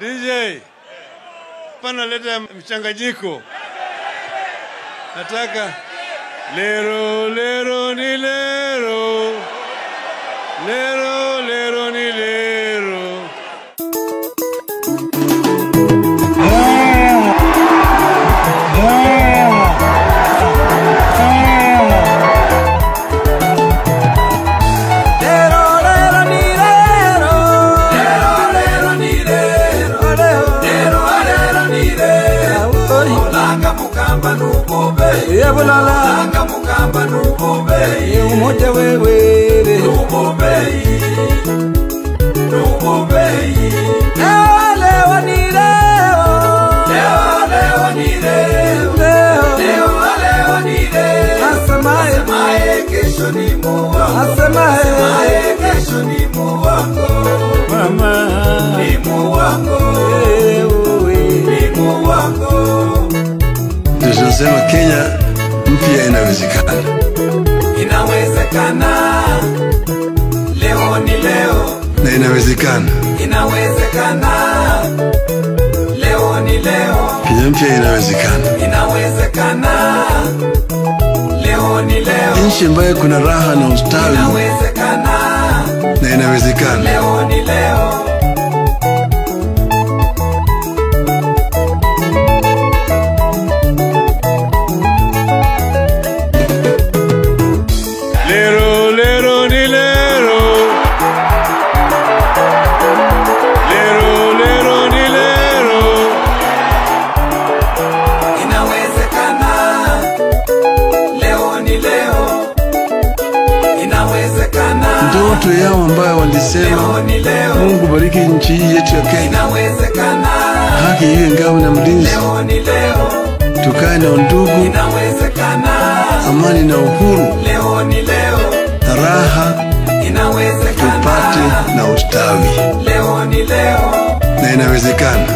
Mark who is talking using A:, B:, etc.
A: DJ, pana leta mchanganyiko. Nataka lero lero ni lero, lero
B: Langa mukamba nububeyi
C: umoja wewere
B: nububeyi nububeyi
C: lewa ni leo.
B: Leo leo ni leo.
C: Leo.
B: Leo leo ni leo.
C: Asemaye
B: mae kesho ni muwako
C: asemaye
B: mae kesho ni muwako
C: mama.
B: Ni muwako
A: Tunasema Kenya mpya inawezekana.
B: inawezekana. Leo ni leo.
A: Na inawezekana.
B: inawezekana. Leo ni leo.
A: Kenya mpya inawezekana.
B: inawezekana. Leo ni leo.
A: Nchi ambayo kuna raha na ustawi.
B: Inawezekana.
A: Na inawezekana.
B: leo ni leo
A: Ndoto yao ambayo walisema Mungu bariki nchi yetu ya Kenya, haki iwe ngao na mlinzi, tukae na undugu, amani na uhuru, raha tupate na ustawi, na inawezekana.